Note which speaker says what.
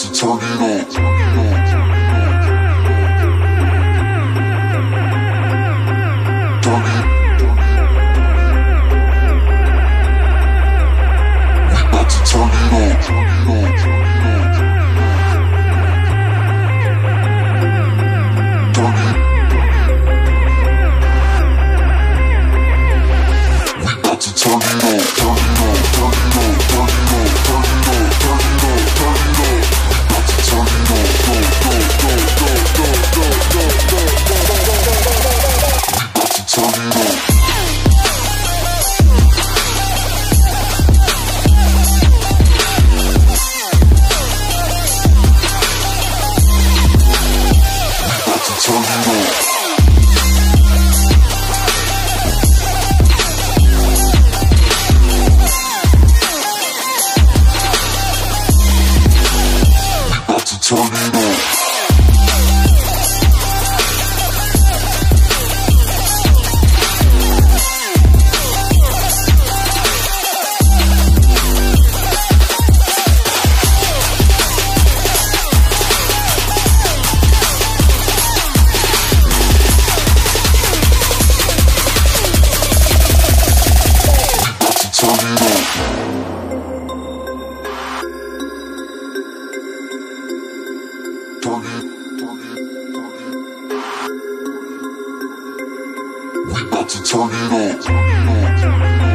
Speaker 1: to turn it up. tornado. target. We bout to turn it up.